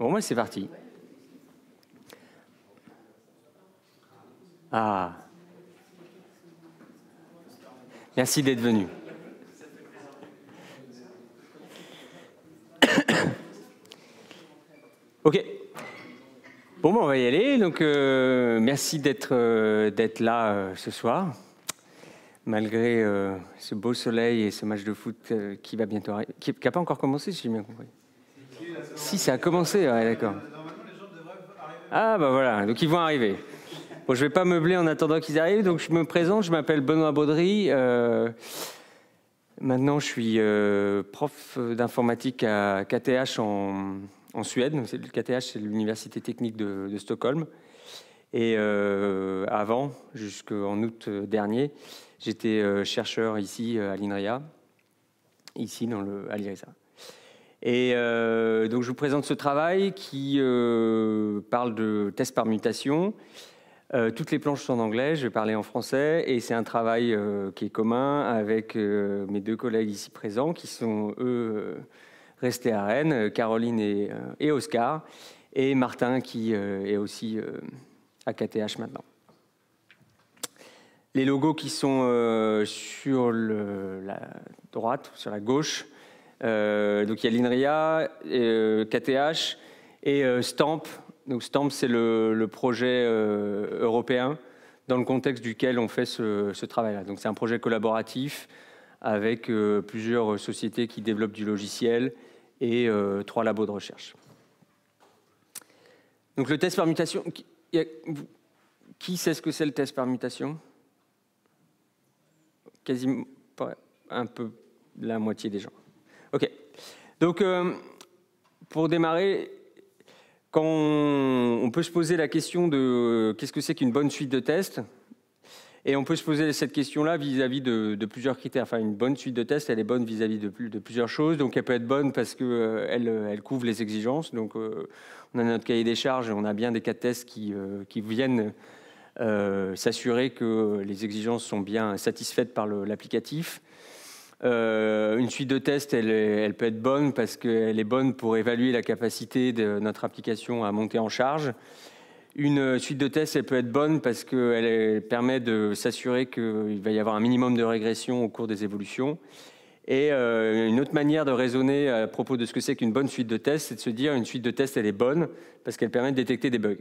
Bon, moi, c'est parti. Ah. Merci d'être venu. ok. Bon, on va y aller. Donc, euh, merci d'être euh, là euh, ce soir, malgré ce beau soleil et ce match de foot qui va bientôt arriver, qui n'a pas encore commencé, si j'ai bien compris. Si, ça a commencé, d'accord. Ah, bah voilà, donc ils vont arriver. Bon, je vais pas meubler en attendant qu'ils arrivent, donc je me présente, je m'appelle Benoît Baudry. maintenant, je suis prof d'informatique à KTH en, Suède. Le KTH, c'est l'université technique de, Stockholm. Et euh, avant, jusqu'en août dernier, j'étais euh, chercheur ici à l'INRIA, ici dans le, à l'IRISA. Et euh, donc je vous présente ce travail qui parle de tests par mutation. toutes les planches sont en anglais, je vais parler en français, et c'est un travail qui est commun avec mes deux collègues ici présents, qui sont eux restés à Rennes, euh, Caroline et, euh, Oscar, et Martin qui euh, est aussi à KTH maintenant. Les logos qui sont sur la droite, sur la gauche, donc il y a l'INRIA, KTH et Stamp. Donc Stamp, c'est le, projet européen dans le contexte duquel on fait ce, travail-là. Donc c'est un projet collaboratif avec plusieurs sociétés qui développent du logiciel et euh, trois labos de recherche. Donc le test permutation, qui, qui sait ce que c'est le test permutation? Quasiment un peu la moitié des gens. Ok. Donc euh, pour démarrer, quand on, peut se poser la question de euh, qu'est-ce que c'est qu'une bonne suite de tests, et on peut se poser cette question-là vis-à-vis de, plusieurs critères. Enfin, une bonne suite de tests, elle est bonne vis-à-vis de, plusieurs choses. Donc, elle peut être bonne parce qu'elle euh, elle couvre les exigences. Donc, on a notre cahier des charges et on a bien des cas de tests qui, qui viennent s'assurer que les exigences sont bien satisfaites par l'applicatif. Une suite de tests, elle, peut être bonne parce qu'elle est bonne pour évaluer la capacité de notre application à monter en charge. Une suite de tests, elle peut être bonne parce qu'elle permet de s'assurer qu'il va y avoir un minimum de régression au cours des évolutions. Et euh, une autre manière de raisonner à propos de ce que c'est qu'une bonne suite de tests, c'est de se dire une suite de tests, elle est bonne parce qu'elle permet de détecter des bugs.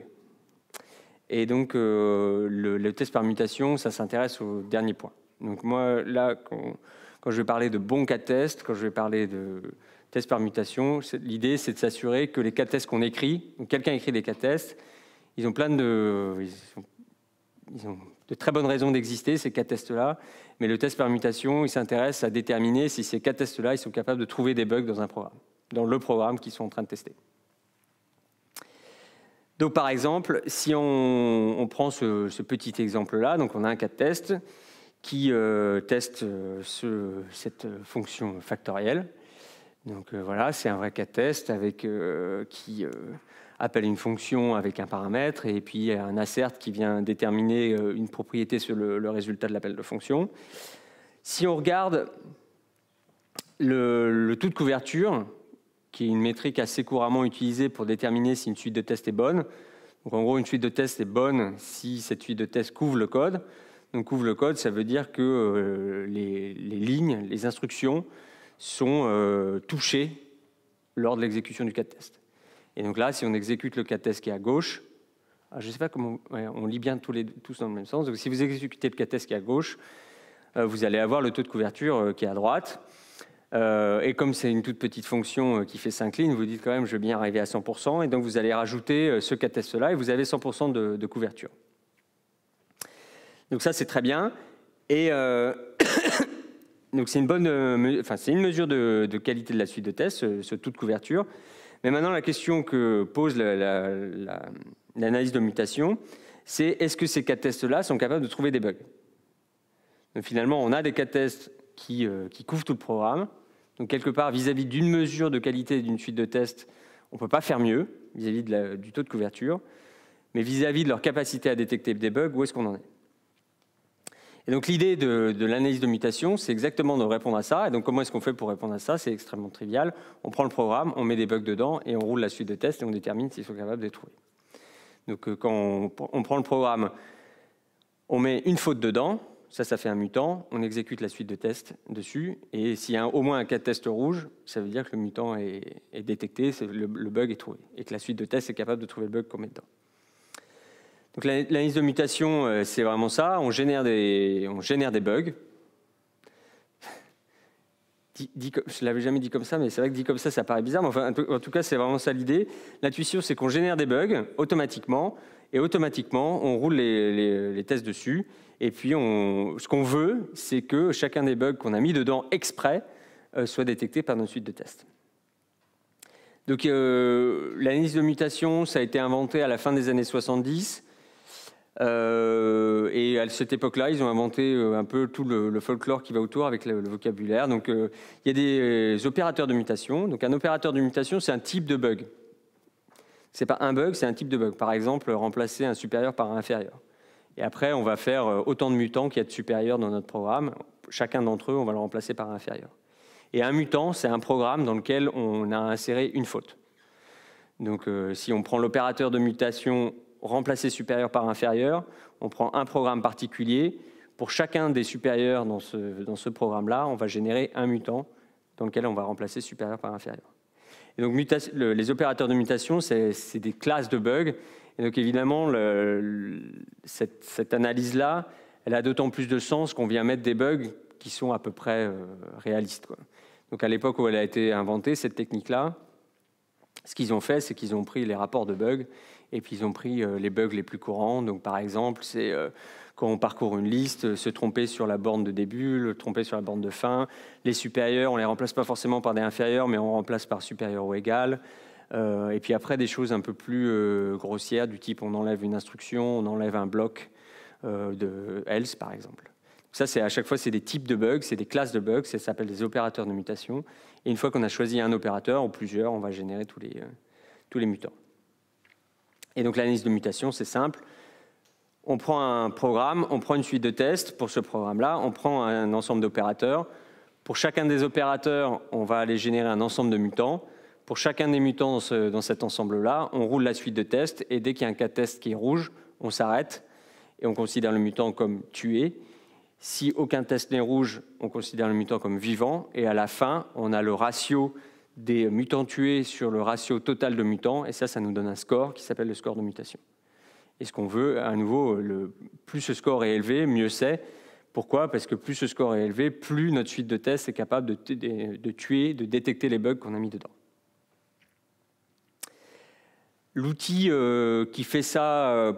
Et donc, euh, le, test par mutation, ça s'intéresse au dernier point. Donc moi, là, quand, je vais parler de bons cas de test, quand je vais parler de tests par mutation, l'idée, c'est de s'assurer que les cas tests qu'on écrit, quelqu'un écrit des cas tests, ils ont plein de, très bonnes raisons d'exister, ces quatre tests-là. Mais le test permutation, il s'intéresse à déterminer si ces quatre tests-là, ils sont capables de trouver des bugs dans un programme, dans le programme qu'ils sont en train de tester. Donc, par exemple, si on, prend ce, petit exemple-là, donc on a un cas de test qui euh, teste euh, ce, cette fonction factorielle. Donc euh, voilà, c'est un vrai cas de test avec qui appelle une fonction avec un paramètre et puis un assert qui vient déterminer une propriété sur le, résultat de l'appel de fonction. Si on regarde le, taux de couverture, qui est une métrique assez couramment utilisée pour déterminer si une suite de tests est bonne. En gros, une suite de tests est bonne si cette suite de tests couvre le code. Donc couvre le code, ça veut dire que euh, les, lignes, les instructions sont euh, touchées lors de l'exécution du de test. Et donc là, si on exécute le de test qui est à gauche, ah, je ne sais pas comment, on lit bien tous, dans le même sens. Donc si vous exécutez le de test qui est à gauche, euh, vous allez avoir le taux de couverture qui est à droite. Et comme c'est une toute petite fonction qui fait 5 lignes, vous dites quand même je veux bien arriver à 100%, et donc vous allez rajouter ce de test-là, et vous avez 100% de, couverture. Donc ça, c'est très bien. Et donc c'est une bonne, enfin c'est une mesure de, qualité de la suite de tests, ce taux de couverture. Mais maintenant, la question que pose l'analyse de mutation, c'est est-ce que ces cas tests-là sont capables de trouver des bugs? Donc, Finalement, on a des cas tests qui, euh, qui, couvrent tout le programme. Donc quelque part, vis-à-vis d'une mesure de qualité d'une suite de tests, on ne peut pas faire mieux vis-à-vis du taux de couverture. Mais vis-à-vis de leur capacité à détecter des bugs, où est-ce qu'on en est? L'idée de, l'analyse de mutation, c'est exactement de répondre à ça. Et donc comment est-ce qu'on fait pour répondre à ça? C'est extrêmement trivial. On prend le programme, on met des bugs dedans et on roule la suite de tests et on détermine s'ils sont capables de trouver. Donc euh, quand on, prend le programme, on met une faute dedans, ça, ça fait un mutant, on exécute la suite de tests dessus, et s'il y a au moins un cas de test rouge, ça veut dire que le mutant est, détecté, le, bug est trouvé, et que la suite de tests est capable de trouver le bug qu'on met dedans. Donc l'analyse de mutation, euh, c'est vraiment ça. On génère des, on génère des bugs. je ne l'avais jamais dit comme ça, mais c'est vrai que dit comme ça, ça paraît bizarre. Mais enfin, en tout cas, c'est vraiment ça l'idée. L'intuition, c'est qu'on génère des bugs automatiquement, et automatiquement, on roule les, tests dessus. Et puis, ce qu'on veut, c'est que chacun des bugs qu'on a mis dedans exprès euh, soit détecté par notre suite de tests. Donc, euh, l'analyse de mutation, ça a été inventé à la fin des années 70. Euh, et à cette époque-là, ils ont inventé euh, un peu tout le, folklore qui va autour avec le, vocabulaire. Donc, euh, il y a des opérateurs de mutation. Donc, un opérateur de mutation, c'est un type de bug. C'est pas un bug, c'est un type de bug. Par exemple, remplacer un supérieur par un inférieur. Et après, on va faire autant de mutants qu'il y a de supérieurs dans notre programme. Chacun d'entre eux, on va le remplacer par un inférieur. Et un mutant, c'est un programme dans lequel on a inséré une faute. Donc, si on prend l'opérateur de mutation remplacer supérieur par inférieur, on prend un programme particulier. Pour chacun des supérieurs dans ce, dans ce programme-là, on va générer un mutant dans lequel on va remplacer supérieur par inférieur. Et donc, les opérateurs de mutation, c'est des classes de bugs. Et donc, évidemment, cette, analyse-là, elle a d'autant plus de sens qu'on vient mettre des bugs qui sont à peu près euh, réalistes. Donc, à l'époque où elle a été inventée, cette technique-là, ce qu'ils ont fait, c'est qu'ils ont pris les rapports de bugs et puis ils ont pris euh, les bugs les plus courants. Donc par exemple, c'est euh, quand on parcourt une liste, euh, se tromper sur la borne de début, le tromper sur la borne de fin. Les supérieurs, on les remplace pas forcément par des inférieurs, mais on remplace par supérieur ou égal. et puis après, des choses un peu plus grossières, du type on enlève une instruction, on enlève un bloc de else, par exemple. Ça, c'est à chaque fois, c'est des types de bugs, c'est des classes de bugs, ça s'appelle des opérateurs de mutation. Et une fois qu'on a choisi un opérateur ou plusieurs, on va générer tous les, tous les mutants. Et donc l'analyse de mutation, c'est simple. On prend un programme, on prend une suite de tests pour ce programme-là, on prend un ensemble d'opérateurs. Pour chacun des opérateurs, on va aller générer un ensemble de mutants. Pour chacun des mutants dans, cet ensemble-là, on roule la suite de tests et dès qu'il y a un cas de test qui est rouge, on s'arrête et on considère le mutant comme tué. Si aucun test n'est rouge, on considère le mutant comme vivant et à la fin, on a le ratio des mutants tués sur le ratio total de mutants, et ça, ça nous donne un score qui s'appelle le score de mutation. Et ce qu'on veut, à nouveau, le, plus ce score est élevé, mieux c'est. Pourquoi? Parce que plus ce score est élevé, plus notre suite de tests est capable de, tuer, de détecter les bugs qu'on a mis dedans. L'outil euh, qui fait ça euh,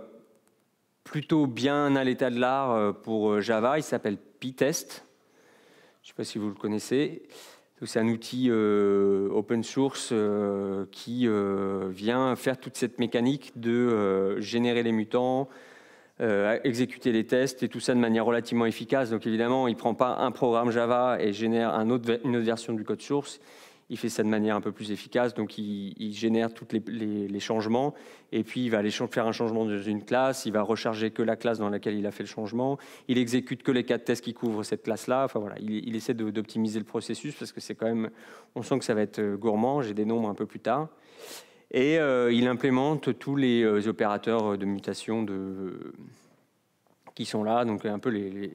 plutôt bien à l'état de l'art euh, pour Java, il s'appelle PyTest. Je ne sais pas si vous le connaissez. C'est un outil euh, open source euh, qui euh, vient faire toute cette mécanique de générer les mutants, exécuter les tests et tout ça de manière relativement efficace. Donc évidemment, il ne prend pas un programme Java et génère une autre version du code source il fait ça de manière un peu plus efficace, donc il, génère tous les, changements, et puis il va aller faire un changement dans une classe, il va recharger que la classe dans laquelle il a fait le changement, il exécute que les cas de tests qui couvrent cette classe-là, enfin voilà, il, essaie d'optimiser le processus, parce que c'est quand même, on sent que ça va être euh, gourmand, j'ai des nombres un peu plus tard, et euh, il implémente tous les euh, opérateurs de mutation de, qui sont là, donc un peu les,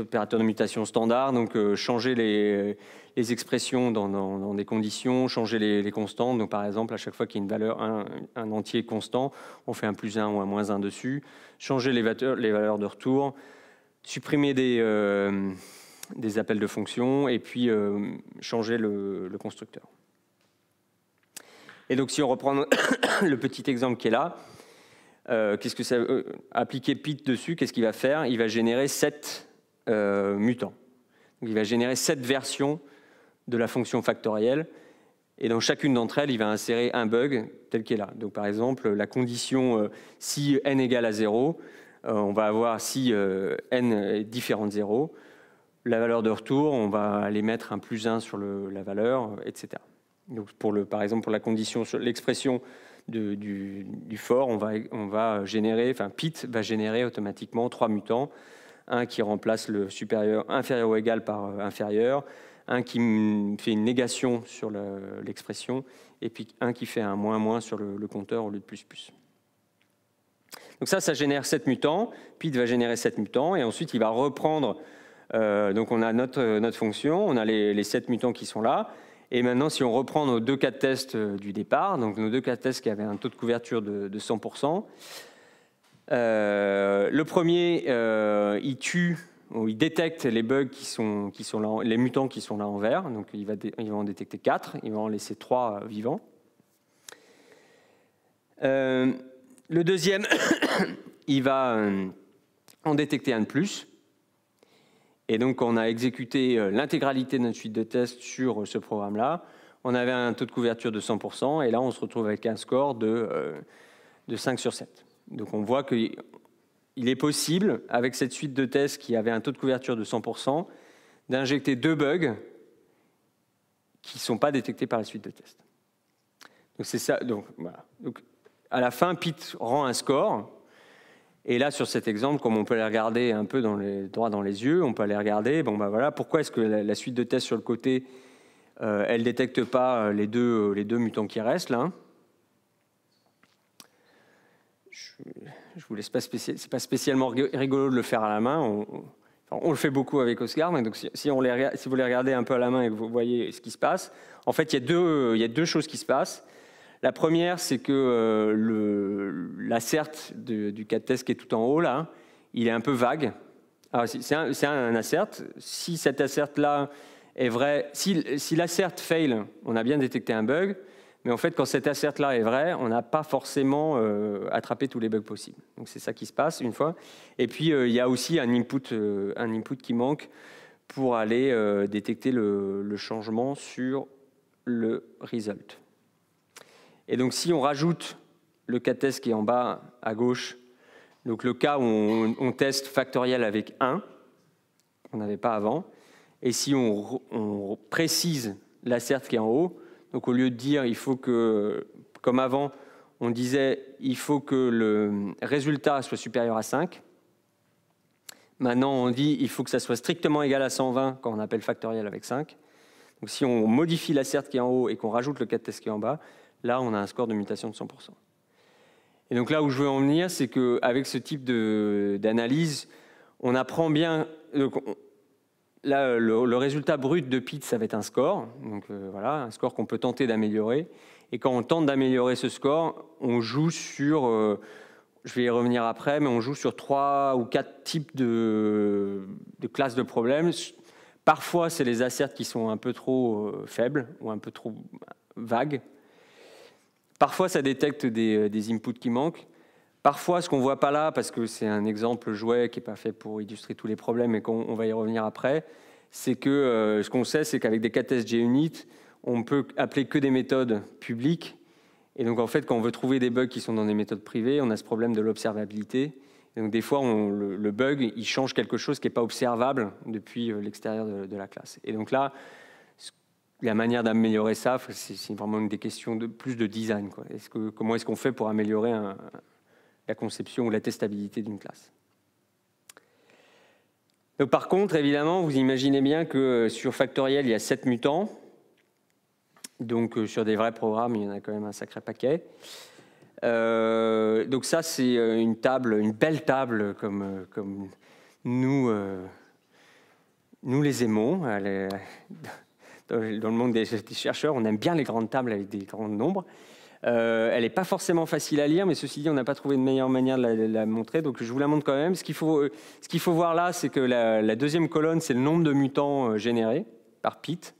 opérateurs de mutation standard, donc changer les expressions dans, des conditions, changer les, constantes. Donc, par exemple, à chaque fois qu'il y a une valeur, un, entier constant, on fait un plus 1 ou un moins 1 dessus. Changer les valeurs, de retour, supprimer des, euh, des appels de fonction et puis euh, changer le, constructeur. Et donc, si on reprend le petit exemple qui est là, euh, qu'est-ce que ça appliquer Pit dessus, qu'est-ce qu'il va faire? Il va générer 7 mutants. il va générer 7 versions de la fonction factorielle. Et dans chacune d'entre elles, il va insérer un bug tel qu'il est là. Donc par exemple, la condition euh, si n égale à 0, euh, on va avoir si euh, n est différent de 0. La valeur de retour, on va aller mettre un plus 1 sur la valeur, etc. Donc pour le, par exemple, pour la condition, l'expression du, du, for, on va, on va générer, enfin Pit va générer automatiquement trois mutants un qui remplace le supérieur inférieur ou égal par inférieur, un qui fait une négation sur l'expression, et puis un qui fait un moins moins sur le, compteur au lieu de plus plus. Donc ça, ça génère 7 mutants, Pete va générer 7 mutants, et ensuite il va reprendre, euh, donc on a notre, notre fonction, on a les, les 7 mutants qui sont là, et maintenant si on reprend nos deux cas de test euh, du départ, donc nos deux cas de test qui avaient un taux de couverture de, 100%, euh, le premier, il tue il détecte les bugs qui sont, les mutants qui sont là en vert. Donc il va, en détecter 4, il va en laisser 3 euh, vivants. Euh, le deuxième, il va euh, en détecter un de plus. Et donc on a exécuté l'intégralité de notre suite de tests sur ce programme-là. On avait un taux de couverture de 100%, et là on se retrouve avec un score de, de 5 sur 7. Donc on voit que il est possible, avec cette suite de tests qui avait un taux de couverture de 100%, d'injecter deux bugs qui ne sont pas détectés par la suite de tests. Donc c'est ça. Donc, à la fin, Pete rend un score. Et là, sur cet exemple, comme on peut les regarder un peu dans les, droit dans les yeux, on peut aller regarder. Bon, ben voilà, pourquoi est-ce que la, suite de tests sur le côté, euh, elle détecte pas les deux, les deux mutants qui restent là je vous laisse pas spécialement rigolo de le faire à la main. On, le fait beaucoup avec Oscar, donc si, vous les regardez un peu à la main et que vous voyez ce qui se passe, en fait, il y a deux, choses qui se passent. La première, c'est que euh, du cas test qui est tout en haut, là, il est un peu vague. c'est un, assert. Si cet assert-là est vrai, si l'assert fail, on a bien détecté un bug. Mais en fait, quand cet assert-là est vrai, on n'a pas forcément euh, attrapé tous les bugs possibles. Donc c'est ça qui se passe une fois. Et puis euh, il y a aussi un input, euh, un input qui manque pour aller détecter le, changement sur le result. Et donc si on rajoute le cas test qui est en bas à gauche, donc le cas où on, on teste factoriel avec 1, qu'on n'avait pas avant, et si on, on précise l'assert qui est en haut, donc au lieu de dire il faut que, comme avant, on disait il faut que le résultat soit supérieur à 5. Maintenant, on dit il faut que ça soit strictement égal à 120 quand on appelle factoriel avec 5. Donc si on modifie l'assert qui est en haut et qu'on rajoute le cas de test qui est en bas, là, on a un score de mutation de 100%. Et donc là où je veux en venir, c'est qu'avec ce type d'analyse, on apprend bien, là, le, résultat brut de PIT, ça va être un score. Donc euh, voilà, un score qu'on peut tenter d'améliorer. Et quand on tente d'améliorer ce score, on joue sur, euh, je vais y revenir après, mais on joue sur trois ou quatre types de, classes de problèmes. Parfois, c'est les asserts qui sont un peu trop euh, faibles ou un peu trop vagues. Parfois, ça détecte des inputs qui manquent. Parfois, ce qu'on ne voit pas là, parce que c'est un exemple jouet qui n'est pas fait pour illustrer tous les problèmes et qu'on va y revenir après, c'est que euh, ce qu'on sait, c'est qu'avec des KTS JUnit, on peut appeler que des méthodes publiques. Et donc, en fait, quand on veut trouver des bugs qui sont dans des méthodes privées, on a ce problème de l'observabilité. Donc, des fois, le, bug, il change quelque chose qui n'est pas observable depuis euh, l'extérieur de, la classe. Et donc là, la manière d'améliorer ça, c'est vraiment des questions de plus de design. comment est-ce qu'on fait pour améliorer un, la conception ou la testabilité d'une classe. par contre, évidemment, vous imaginez bien que euh, sur Factoriel, il y a 7 mutants. Donc euh, sur des vrais programmes, il y en a quand même un sacré paquet. Euh, donc ça, c'est une table, une belle table comme, comme nous, nous les aimons. dans le monde des chercheurs, on aime bien les grandes tables avec des grands nombres. Euh, elle n'est pas forcément facile à lire, mais ceci dit, on n'a pas trouvé de meilleure manière de la, montrer, donc je vous la montre quand même. Ce qu'il faut, faut voir là, c'est que la, deuxième colonne, c'est le nombre de mutants euh, générés par Pete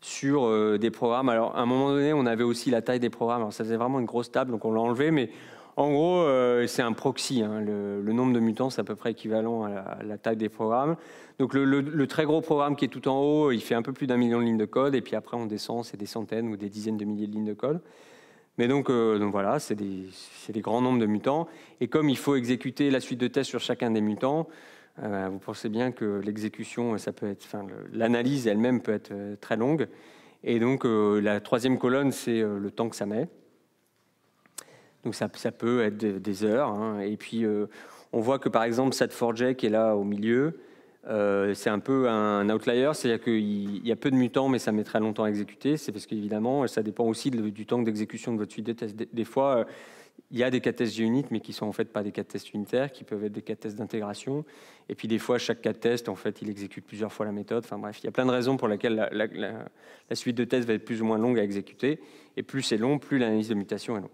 sur euh, des programmes. Alors, à un moment donné, on avait aussi la taille des programmes. Alors, ça faisait vraiment une grosse table, donc on l'a enlevé, mais en gros, c'est un proxy. Hein. Le, nombre de mutants, c'est à peu près équivalent à la, taille des programmes. Donc, le, très gros programme qui est tout en haut, il fait un peu plus d'un million de lignes de code, et puis après, on descend, c'est des centaines ou des dizaines de milliers de lignes de code. Mais donc, euh, voilà, c'est des, grands nombres de mutants. Et comme il faut exécuter la suite de tests sur chacun des mutants, euh, vous pensez bien que l'exécution, ça peut être, l'analyse elle-même peut être euh, très longue. Et donc, la troisième colonne, c'est le temps que ça met. Donc, ça, peut être des heures. Hein. Et puis, On voit que par exemple, cette j qui est là au milieu, euh, c'est un peu un outlier, c'est-à-dire qu'il y a peu de mutants, mais ça met très longtemps à exécuter. C'est parce qu'évidemment, ça dépend aussi du temps d'exécution de votre suite de tests. Des, fois, euh, il y a des cas tests unit, mais qui sont en fait pas des cas tests unitaires, qui peuvent être des cas tests d'intégration. Et puis des fois, chaque cas test, en fait, il exécute plusieurs fois la méthode. Enfin bref, il y a plein de raisons pour lesquelles la, suite de tests va être plus ou moins longue à exécuter. Et plus c'est long, plus l'analyse de mutation est longue.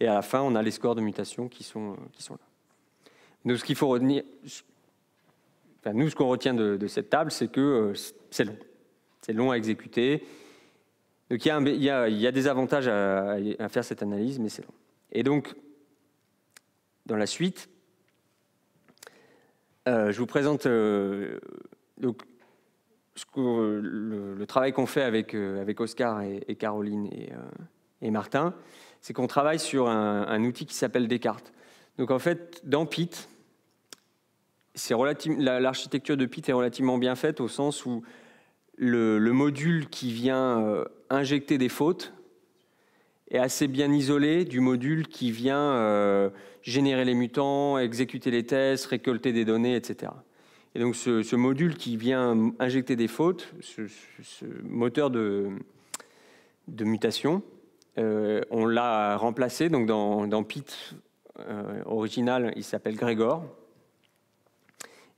Et à la fin, on a les scores de mutation qui sont, qui sont là. Donc ce qu'il faut retenir, nous, ce qu'on retient de, cette table, c'est que euh, c'est long. C'est long à exécuter. Donc il y a, des avantages à, faire cette analyse, mais c'est long. Et donc, dans la suite, euh, je vous présente euh, le, travail qu'on fait avec, Oscar et, Caroline et, et Martin, c'est qu'on travaille sur un, un outil qui s'appelle Descartes. Donc en fait, dans Pit, l'architecture de Pit est relativement bien faite au sens où le, module qui vient euh, injecter des fautes est assez bien isolé du module qui vient euh, générer les mutants, exécuter les tests, récolter des données, etc. Et donc ce, module qui vient injecter des fautes, ce, moteur de, mutation, euh, on l'a remplacé. Donc dans, dans Pit original, il s'appelle Gregor.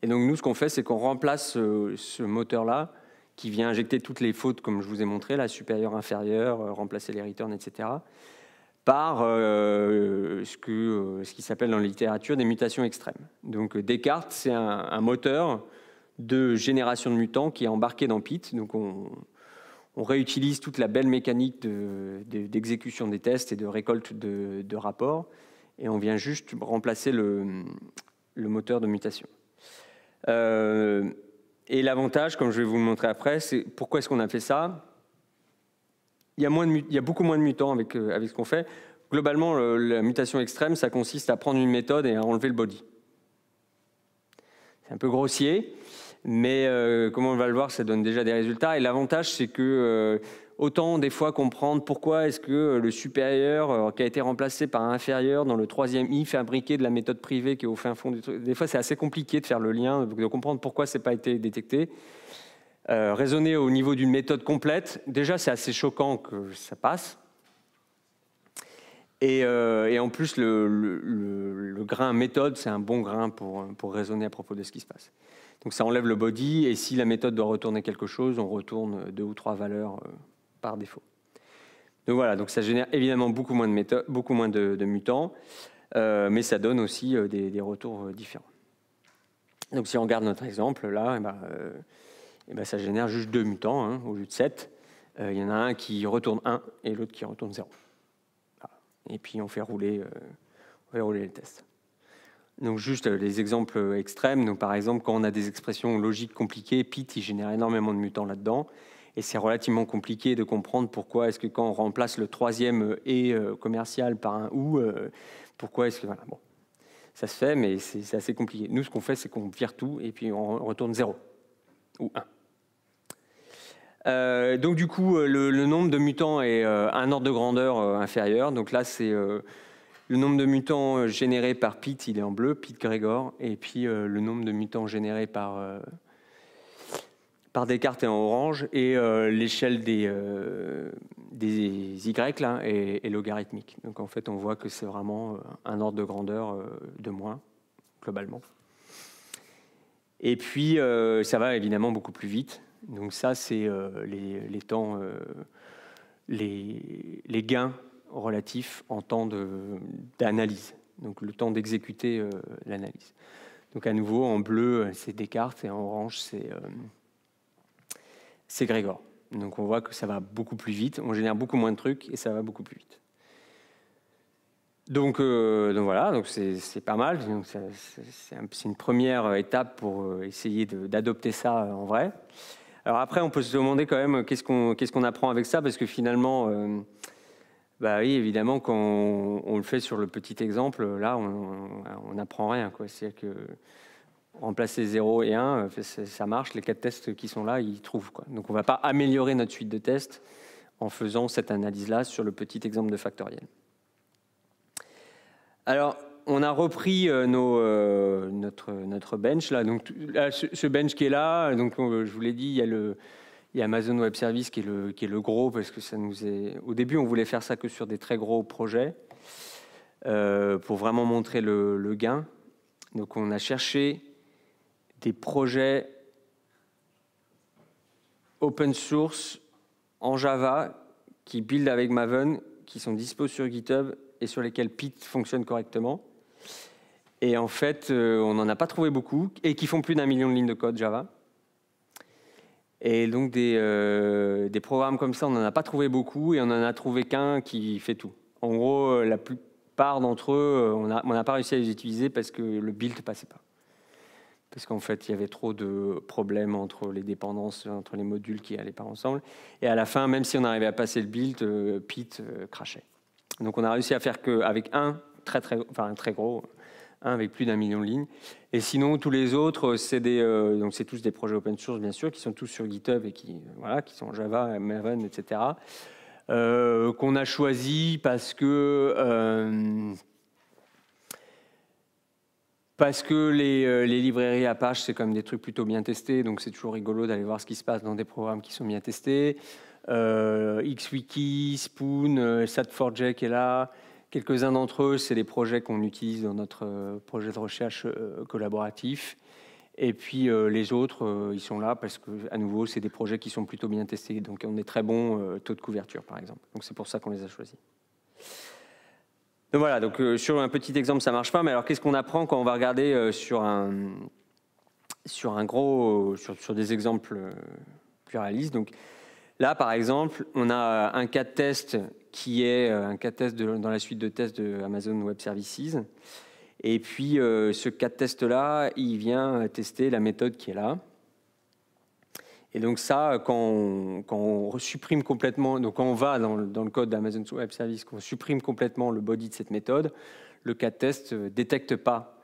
Et donc nous, ce qu'on fait, c'est qu'on remplace ce, moteur-là qui vient injecter toutes les fautes, comme je vous ai montré, la supérieure, inférieure, euh, remplacer les returns, etc., par euh, ce, que, euh, ce qui s'appelle dans la littérature des mutations extrêmes. Donc Descartes, c'est un, moteur de génération de mutants qui est embarqué dans Pit. Donc on, réutilise toute la belle mécanique d'exécution des tests et de récolte de, rapports, et on vient juste remplacer le moteur de mutation. Euh, et l'avantage, comme je vais vous le montrer après, c'est pourquoi est-ce qu'on a fait ça? Il y, a beaucoup moins de mutants avec, euh, avec ce qu'on fait. Globalement, la mutation extrême, ça consiste à prendre une méthode et à enlever le body. C'est un peu grossier, mais euh, comme on va le voir, ça donne déjà des résultats. Et l'avantage, c'est que Autant des fois comprendre pourquoi est-ce que le supérieur euh, qui a été remplacé par un inférieur dans le troisième i fabriqué de la méthode privée qui est au fin fond du truc. Des fois, c'est assez compliqué de faire le lien, de comprendre pourquoi c'est pas été détecté. Euh, raisonner au niveau d'une méthode complète, déjà c'est assez choquant que ça passe. Et, euh, en plus, le, grain méthode, c'est un bon grain pour, pour raisonner à propos de ce qui se passe. Donc ça enlève le body, et si la méthode doit retourner quelque chose, on retourne deux ou trois valeurs par défaut. Donc voilà, donc ça génère évidemment beaucoup moins de, mutants, euh, mais ça donne aussi euh, des, retours euh, différents. Donc si on regarde notre exemple, là, eh ben, eh ben, ça génère juste deux mutants hein, au lieu de sept. Il y en a un qui retourne 1 et l'autre qui retourne 0. Et puis on fait rouler, on fait rouler les tests. Donc juste les exemples extrêmes. Donc par exemple, quand on a des expressions logiques compliquées, Pit il génère énormément de mutants là-dedans. Et c'est relativement compliqué de comprendre pourquoi est-ce que quand on remplace le troisième et euh, commercial par un ou, euh, pourquoi est-ce que bon, ça se fait, mais c'est assez compliqué. Nous, ce qu'on fait, c'est qu'on vire tout et puis on retourne 0 ou 1. Euh, donc du coup, le, nombre de mutants est un ordre de grandeur inférieur. Donc là, c'est le nombre de mutants générés par Pete, il est en bleu, Pete Gregor, et puis le nombre de mutants générés par par Descartes est en orange et euh, l'échelle des, euh, Y est, logarithmique. Donc en fait, on voit que c'est vraiment euh, un ordre de grandeur de moins, globalement. Et puis, ça va évidemment beaucoup plus vite. Donc ça, c'est les, temps, les, les, gains relatifs en temps d'analyse, donc le temps d'exécuter l'analyse. Donc à nouveau, en bleu, c'est Descartes et en orange, c'est c'est Grégor. Donc on voit que ça va beaucoup plus vite, on génère beaucoup moins de trucs et ça va beaucoup plus vite. Donc, euh, voilà, donc c'est pas mal. C'est une première étape pour euh, essayer d'adopter ça en vrai. Alors après, on peut se demander quand même qu'est-ce qu'on apprend avec ça, parce que finalement, euh, bah oui, évidemment, quand on, le fait sur le petit exemple, là, on n'apprend rien. C'est-à-dire que remplacer 0 et 1, euh, ça marche, les quatre tests qui sont là, ils trouvent. Quoi. Donc on ne va pas améliorer notre suite de tests en faisant cette analyse-là sur le petit exemple de factoriel. Alors, on a repris euh, euh, notre, bench. Là. Donc, ce, bench qui est là, donc, je vous l'ai dit, il y, a le, Amazon Web Service qui est, le, gros, parce que ça nous est... Au début, on voulait faire ça que sur des très gros projets, pour vraiment montrer le gain. Donc on a cherché des projets open source en Java qui build avec Maven, qui sont dispo sur GitHub et sur lesquels Pit fonctionne correctement. Et en fait, euh, on n'en a pas trouvé beaucoup et qui font plus d'un million de lignes de code Java. Et donc des, euh, programmes comme ça, on n'en a pas trouvé beaucoup et on n'en a trouvé qu'un qui fait tout. En gros, euh, la plupart d'entre eux, on n'a pas réussi à les utiliser parce que le build ne passait pas parce qu'en fait, il y avait trop de problèmes entre les dépendances, entre les modules qui n'allaient pas ensemble. Et à la fin, même si on arrivait à passer le build, euh, Pete euh, crachait. Donc on a réussi à faire qu'avec un très, très, enfin, un très gros, un avec plus d'un million de lignes. Et sinon, tous les autres, euh, donc c'est tous des projets open source, bien sûr, qui sont tous sur GitHub et qui, voilà, qui sont Java, Maven, etc. qu'on a choisi parce que parce que les, euh, les, librairies Apache, c'est comme des trucs plutôt bien testés, donc c'est toujours rigolo d'aller voir ce qui se passe dans des programmes qui sont bien testés. Euh, XWiki, Spoon, euh, Sat4j qui est là. Quelques-uns d'entre eux, c'est des projets qu'on utilise dans notre projet de recherche collaboratif. Et puis les autres, ils sont là parce que, à nouveau, c'est des projets qui sont plutôt bien testés. Donc on est très bon taux de couverture, par exemple. Donc c'est pour ça qu'on les a choisis. Donc voilà, donc euh, sur un petit exemple, ça marche pas. Mais alors, qu'est-ce qu'on apprend quand on va regarder euh, sur un sur un gros sur, des exemples euh, plus réalistes? Donc là, par exemple, on a un cas de test qui est un cas de test dans la suite de tests de Amazon Web Services. Et puis, ce cas de test-là, il vient tester la méthode qui est là. Et donc ça, quand on, supprime complètement, donc quand on va dans, le code d'Amazon Web Service, qu'on supprime complètement le body de cette méthode, le cas de test ne détecte pas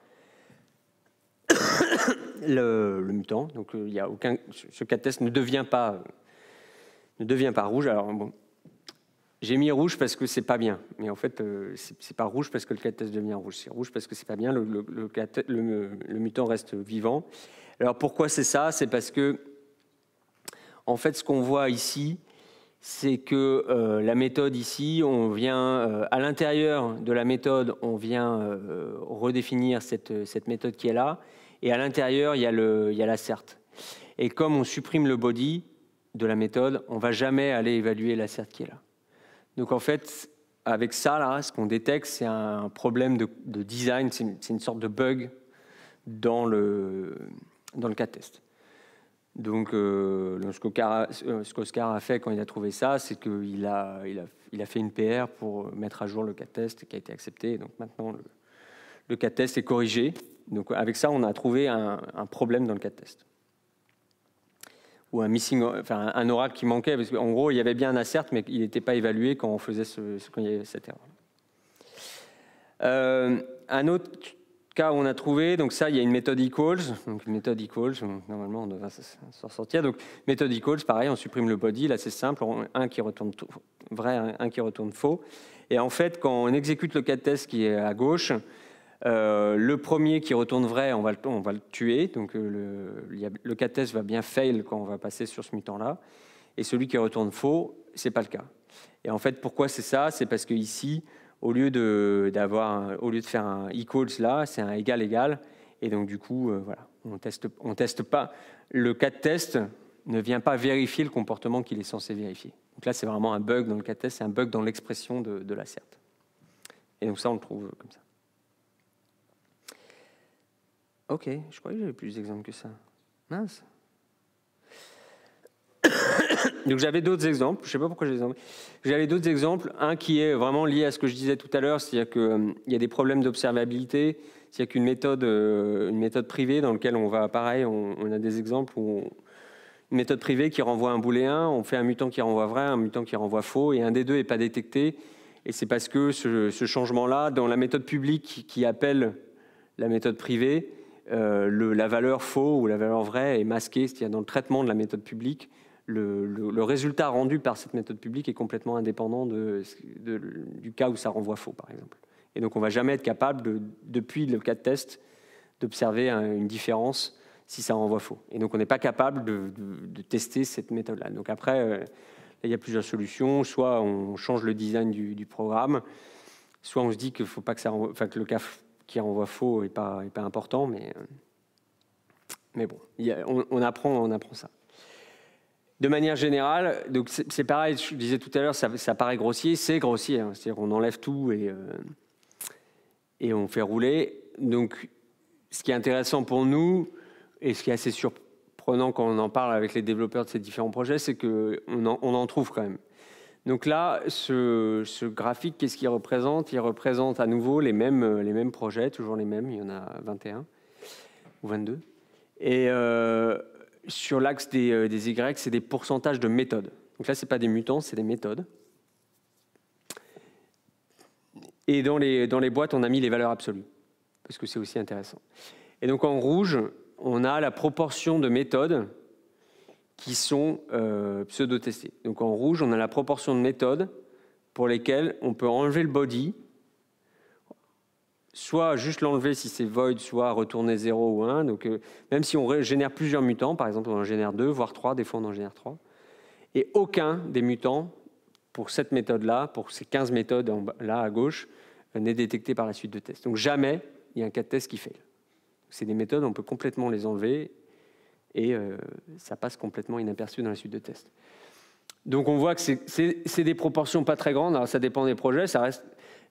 le, mutant. Donc euh, il y a aucun, ce cas de test ne devient pas, ne devient pas rouge. Alors bon, j'ai mis rouge parce que c'est pas bien, mais en fait euh, c'est pas rouge parce que le cas de test devient rouge. C'est rouge parce que c'est pas bien. Le, mutant reste vivant. Alors pourquoi c'est ça? C'est parce que en fait, ce qu'on voit ici, c'est que euh, la méthode ici, on vient euh, à l'intérieur de la méthode, on vient euh, redéfinir cette, méthode qui est là, et à l'intérieur, il, y a il y a l'assert. Et comme on supprime le body de la méthode, on va jamais aller évaluer l'assert qui est là. Donc en fait, avec ça, là, ce qu'on détecte, c'est un problème de, design, c'est une, sorte de bug dans le, dans le cas test. Donc, euh, euh, ce qu'Oscar a fait quand il a trouvé ça, c'est qu'il a, fait une PR pour mettre à jour le cas test qui a été accepté. Donc maintenant, le, le cas test est corrigé. Donc avec ça, on a trouvé un, problème dans le cas test. Ou un missing, enfin un oracle qui manquait, parce qu'en gros, il y avait bien un assert, mais il n'était pas évalué quand on faisait ce, il y avait cette erreur. Euh, un autre cas où on a trouvé, donc ça, il y a une méthode equals, donc méthode equals, normalement on devrait s'en sortir. Donc méthode equals, pareil, on supprime le body, là c'est simple, un qui retourne vrai, un qui retourne faux. Et en fait, quand on exécute le cas de test qui est à gauche, euh, le premier qui retourne vrai, on va le, on va le tuer, donc euh, le, le cas de test va bien fail quand on va passer sur ce mutant-là. Et celui qui retourne faux, c'est pas le cas. Et en fait, pourquoi c'est ça? C'est parce que ici, au lieu de, d'avoir, au lieu de faire un equals là, c'est un égal égal. Et donc, du coup, euh, voilà, on teste, on teste pas. Le cas de test ne vient pas vérifier le comportement qu'il est censé vérifier. Donc là, c'est vraiment un bug dans le cas de test, c'est un bug dans l'expression de, de l'assert. Et donc, ça, on le trouve comme ça. Ok, je croyais que j'avais plus d'exemples que ça. Mince. Donc j'avais d'autres exemples, je ne sais pas pourquoi j'ai J'avais d'autres exemples, un qui est vraiment lié à ce que je disais tout à l'heure, c'est-à-dire qu'il euh, y a des problèmes d'observabilité, c'est-à-dire qu'une méthode, euh, méthode privée dans laquelle on va, pareil, on, a des exemples où une méthode privée qui renvoie un booléen, on fait un mutant qui renvoie vrai, un mutant qui renvoie faux, et un des deux n'est pas détecté, et c'est parce que ce, changement-là, dans la méthode publique qui appelle la méthode privée, euh, la valeur faux ou la valeur vraie est masquée, c'est-à-dire dans le traitement de la méthode publique, le, résultat rendu par cette méthode publique est complètement indépendant du cas où ça renvoie faux, par exemple. Et donc on ne va jamais être capable, depuis le cas de test, d'observer une différence si ça renvoie faux. Et donc on n'est pas capable de, tester cette méthode-là. Donc après, euh, il y a plusieurs solutions. Soit on change le design du, programme, soit on se dit qu'il faut pas que, que le cas qui renvoie faux n'est pas, est pas important, mais, euh, bon, on, apprend, on apprend ça. De manière générale, donc c'est pareil, je disais tout à l'heure, ça, paraît grossier, c'est grossier, hein. c'est-à-dire qu'on enlève tout et, euh, et on fait rouler. Donc ce qui est intéressant pour nous, et ce qui est assez surprenant quand on en parle avec les développeurs de ces différents projets, c'est qu'on en, on en trouve quand même. Donc là, ce, graphique, qu'est-ce qu'il représente? Il représente à nouveau les mêmes, les mêmes projets, toujours les mêmes, il y en a 21 ou 22. Et euh, sur l'axe des, euh, des, Y, c'est des pourcentages de méthodes. Donc là, ce n'est pas des mutants, c'est des méthodes. Et dans les, dans les boîtes, on a mis les valeurs absolues, parce que c'est aussi intéressant. Et donc en rouge, on a la proportion de méthodes qui sont euh, pseudo-testées. Donc en rouge, on a la proportion de méthodes pour lesquelles on peut enlever le body, soit juste l'enlever si c'est void, soit retourner 0 ou 1. Donc euh, même si on génère plusieurs mutants, par exemple on en génère 2, voire 3, des fois on en génère 3, et aucun des mutants pour cette méthode-là, pour ces 15 méthodes là à gauche, euh, n'est détecté par la suite de tests. Donc jamais il y a un cas de test qui fait. C'est des méthodes, on peut complètement les enlever et euh, ça passe complètement inaperçu dans la suite de test. Donc on voit que c'est des proportions pas très grandes, alors ça dépend des projets, ça reste.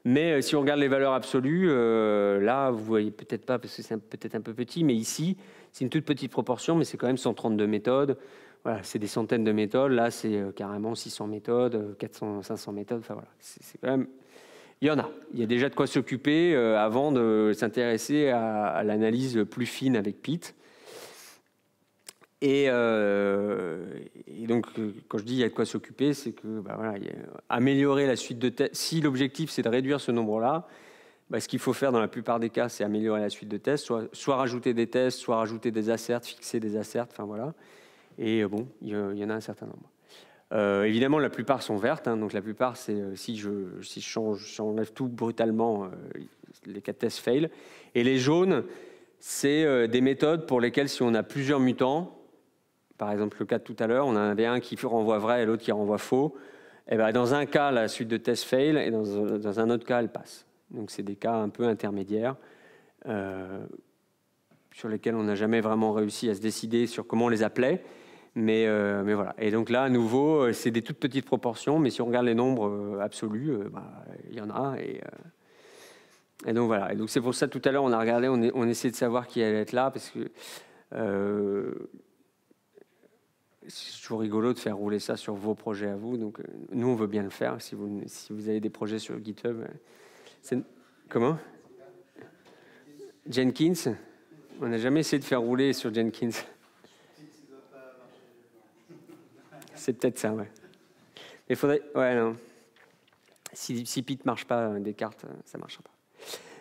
Mais euh, si on regarde les valeurs absolues, euh, là vous voyez peut-être pas parce que c'est peut-être un peu petit, mais ici c'est une toute petite proportion, mais c'est quand même 132 méthodes. Voilà, c'est des centaines de méthodes. Là c'est carrément 600 méthodes, 400, 500 méthodes. Enfin voilà, c'est quand même il y en a. Il y a déjà de quoi s'occuper euh, avant de s'intéresser à, l'analyse plus fine avec Pete. Euh, et, donc, quand je dis il y a de quoi s'occuper, c'est que bah, voilà, améliorer la suite de tests. Si l'objectif c'est de réduire ce nombre-là, bah, ce qu'il faut faire dans la plupart des cas, c'est améliorer la suite de tests, soit, rajouter des tests, soit rajouter des asserts, fixer des asserts, enfin voilà. Et bon, il y en a un certain nombre. Euh, évidemment, la plupart sont vertes, hein, donc la plupart, c'est euh, si je si je change, j'enlève tout brutalement, euh, les cas tests fail. Et les jaunes, c'est des méthodes pour lesquelles si on a plusieurs mutants, par exemple le cas de tout à l'heure, on avait un qui renvoie vrai et l'autre qui renvoie faux. Eh ben, dans un cas, la suite de tests fail et dans, un autre cas, elle passe. Donc c'est des cas un peu intermédiaires sur lesquels on n'a jamais vraiment réussi à se décider sur comment on les appelait. Mais, euh, voilà. Et donc là, à nouveau, euh, c'est des toutes petites proportions, mais si on regarde les nombres euh, absolus, bah, il y en a. Et, et donc voilà. Et donc c'est pour ça tout à l'heure, on a regardé, on, on essayait de savoir qui allait être là, parce que c'est toujours rigolo de faire rouler ça sur vos projets à vous. Donc nous, on veut bien le faire. Si vous, avez des projets sur GitHub, comment? Jenkins? On n'a jamais essayé de faire rouler sur Jenkins. C'est peut-être ça, ouais. Il faudrait. Ouais, non. Si, si Pete marche pas, euh, des cartes, euh, ça marchera pas.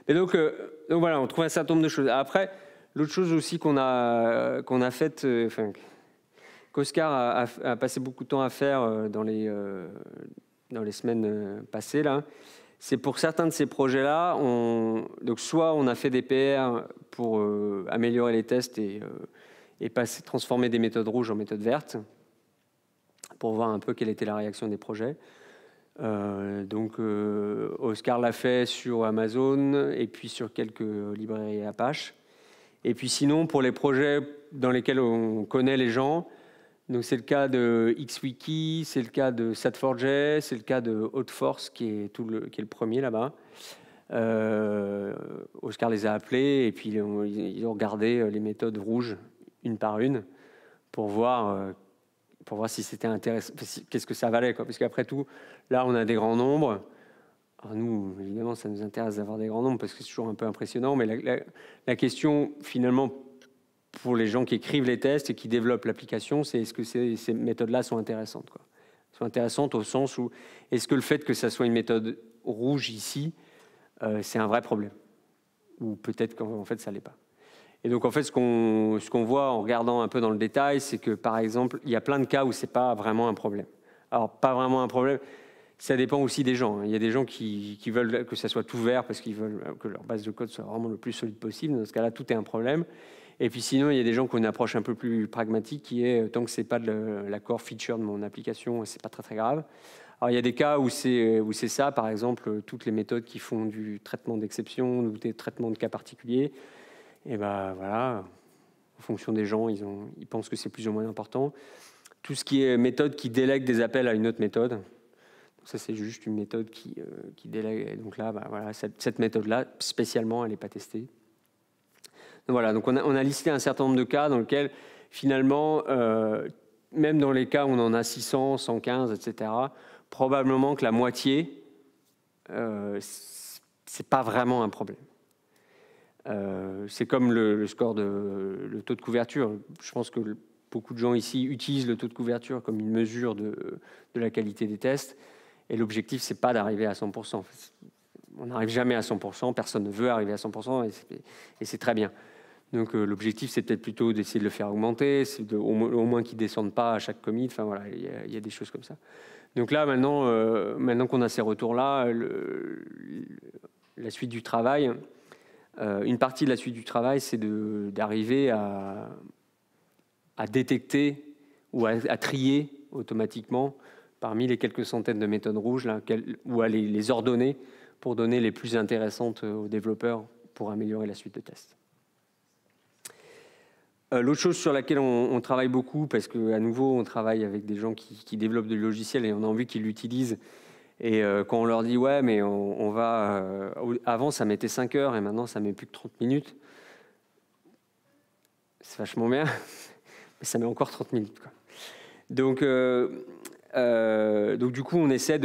Mais donc, euh, donc voilà, on trouve un certain nombre de choses. Après, l'autre chose aussi qu'on a, qu'on a faite, qu'Oscar a, passé beaucoup de temps à faire dans les, dans les semaines passées, là, c'est pour certains de ces projets-là, on, donc soit on a fait des PR pour améliorer les tests et, transformer des méthodes rouges en méthodes vertes pour voir un peu quelle était la réaction des projets. Euh, donc euh, Oscar l'a fait sur Amazon et puis sur quelques librairies Apache. Et puis sinon, pour les projets dans lesquels on connaît les gens, donc c'est le cas de XWiki, c'est le cas de Sat4j, c'est le cas de Haute qui est, tout le, qui est le premier là-bas. Euh, Oscar les a appelés et puis ils ont regardé les méthodes rouges une par une pour voir pour voir si c'était intéressant, qu'est-ce que ça valait. Quoi. Parce qu'après tout, là, on a des grands nombres. Nous, évidemment, ça nous intéresse d'avoir des grands nombres parce que c'est toujours un peu impressionnant. Mais la, question, finalement, pour les gens qui écrivent les tests et qui développent l'application, c'est est-ce que ces, méthodes-là sont intéressantes. Sont intéressantes au sens où est-ce que le fait que ça soit une méthode rouge ici, euh, c'est un vrai problème? Ou peut-être qu'en fait, ça l'est pas. Et donc en fait, ce qu'on ce qu'on voit en regardant un peu dans le détail, c'est que par exemple, il y a plein de cas où c'est pas vraiment un problème. Alors pas vraiment un problème. ça dépend aussi des gens. Hein. Il y a des gens qui, veulent que ça soit ouvert parce qu'ils veulent que leur base de code soit vraiment le plus solide possible. Dans ce cas-là, tout est un problème. Et puis sinon, il y a des gens qui ont une approche un peu plus pragmatique qui est tant que c'est pas de l'accord feature de mon application, c'est pas très très grave. Alors il y a des cas où c'est c'est ça, par exemple toutes les méthodes qui font du traitement d'exception ou des traitements de cas particuliers. Et ben voilà, en fonction des gens, ils, ont, ils pensent que c'est plus ou moins important. Tout ce qui est méthode qui délègue des appels à une autre méthode, ça c'est juste une méthode qui, euh, qui délègue. Donc là, bah, voilà, cette, méthode-là, spécialement, elle n'est pas testée. Donc on a, on a, listé un certain nombre de cas dans lesquels finalement, euh, même dans les cas où on en a 600, 115, etc., probablement que la moitié, euh, c'est pas vraiment un problème. Euh, c'est comme le, score de le taux de couverture. Je pense que beaucoup de gens ici utilisent le taux de couverture comme une mesure de, de la qualité des tests. Et l'objectif, c'est pas d'arriver à 100%. On n'arrive jamais à 100%. Personne ne veut arriver à 100%, et c'est très bien. Donc euh, l'objectif, c'est peut-être plutôt d'essayer de le faire augmenter, au, moins qu'il ne descende pas à chaque commit. Enfin voilà, il y, a des choses comme ça. Donc là, maintenant, euh, qu'on a ces retours-là, la suite du travail, euh, une partie de la suite du travail, c'est d'arriver à, détecter ou à, trier automatiquement parmi les quelques centaines de méthodes rouges, ou à les ordonner pour donner les plus intéressantes aux développeurs pour améliorer la suite de tests. Euh, l'autre chose sur laquelle on, travaille beaucoup, parce qu'à nouveau, on travaille avec des gens qui, développent du logiciel et on a envie qu'ils l'utilisent. Et euh, quand on leur dit, ouais, mais on, va. Euh, avant, ça mettait 5 heures et maintenant, ça met plus que 30 minutes. C'est vachement bien, mais ça met encore 30 minutes. Donc, donc, du coup, on essaie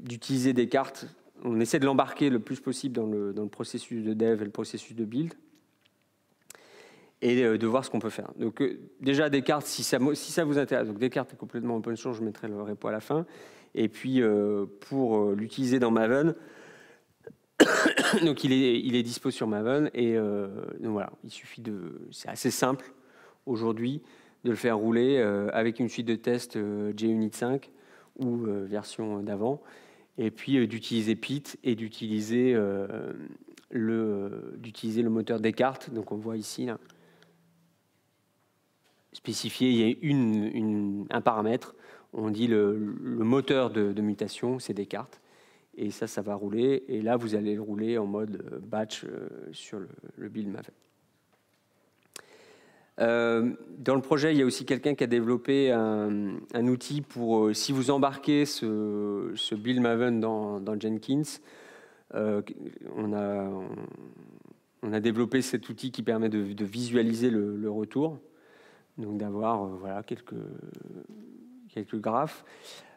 d'utiliser des cartes. On essaie de l'embarquer le plus possible dans le, dans le processus de dev et le processus de build et euh, de voir ce qu'on peut faire. Donc euh, déjà Descartes, si ça, vous intéresse, donc Descartes est complètement open source, je mettrai le repo à la fin. Et puis euh, pour l'utiliser dans Maven, donc il est, il est dispo sur Maven et donc voilà, il suffit de, c'est assez simple aujourd'hui de le faire rouler avec une suite de tests JUnit 5 ou version d'avant, et puis d'utiliser Pit et d'utiliser le, d'utiliser le moteur Descartes. Donc on voit ici là spécifié, il y a un paramètre, on dit le, moteur de, mutation, c'est Descartes, et ça, ça va rouler, et là, vous allez le rouler en mode euh, batch euh, sur le, build Maven. Euh, dans le projet, il y a aussi quelqu'un qui a développé un, outil pour, si vous embarquez ce, build Maven dans, Jenkins, on, a, développé cet outil qui permet de, visualiser le retour donc d'avoir euh, voilà, quelques, quelques graphes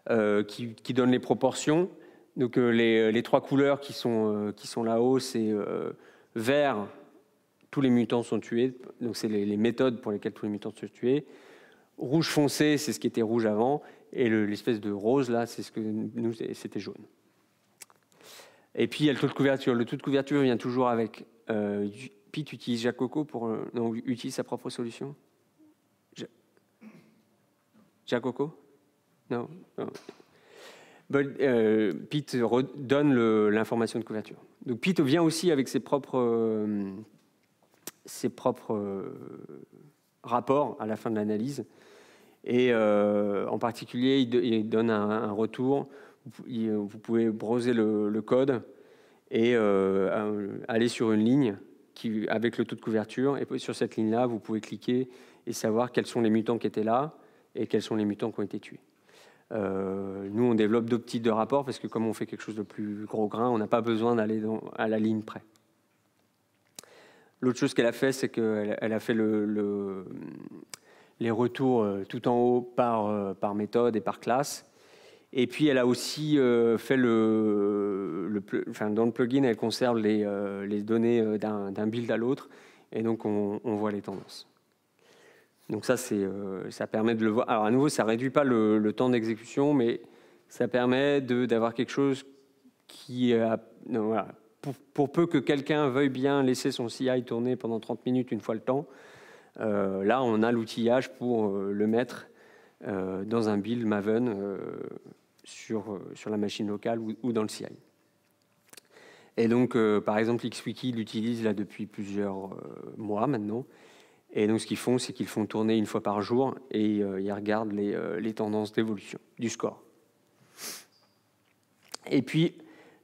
euh, qui, qui, donnent les proportions. Donc euh, les, les, trois couleurs qui sont, qui sont là-haut, c'est vert, tous les mutants sont tués, donc c'est les, méthodes pour lesquelles tous les mutants sont tués. Rouge foncé, c'est ce qui était rouge avant, et l'espèce de rose là, c'est ce que nous c'était jaune. Et puis il y a le taux de couverture. Le taux de couverture vient toujours avec. Euh, Pete utilise Jacoco pour non, utilise sa propre solution. Jacoco? Non. Euh, Pete donne l'information de couverture. Donc Pete vient aussi avec ses propres, euh, ses propres euh, rapports à la fin de l'analyse. Et en particulier, il, donne un, retour. Vous, pouvez broser le, code et aller sur une ligne qui, avec le taux de couverture. Et sur cette ligne-là, vous pouvez cliquer et savoir quels sont les mutants qui étaient là et quels sont les mutants qui ont été tués. Euh, nous, on développe deux types de rapports parce que comme on fait quelque chose de plus gros grain, on n'a pas besoin d'aller à la ligne près. L'autre chose qu'elle a fait, c'est qu'elle elle a fait le, les retours euh, tout en haut par, euh, par méthode et par classe. Et puis, elle a aussi fait le, enfin, dans le plugin, elle conserve les données d'un build à l'autre, et donc on voit les tendances. Donc ça, euh, ça permet de le voir. Alors à nouveau, ça réduit pas le, temps d'exécution, mais ça permet d'avoir quelque chose qui, a, pour, peu que quelqu'un veuille bien laisser son CI tourner pendant 30 minutes une fois le temps, euh, là, on a l'outillage pour euh, le mettre dans un build Maven sur, la machine locale ou, dans le CI. Et donc, par exemple, XWiki l'utilise là depuis plusieurs mois maintenant. Et donc, ce qu'ils font, c'est qu'ils font tourner une fois par jour et ils regardent les, les tendances d'évolution du score. Et puis,